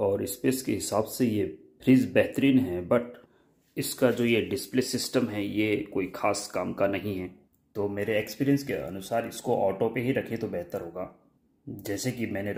और स्पेस के हिसाब से ये फ्रिज बेहतरीन है बट इसका जो ये डिस्प्ले सिस्टम है, ये कोई ख़ास काम का नहीं है। तो मेरे एक्सपीरियंस के अनुसार इसको ऑटो पे ही रखें तो बेहतर होगा। जैसे कि मैंने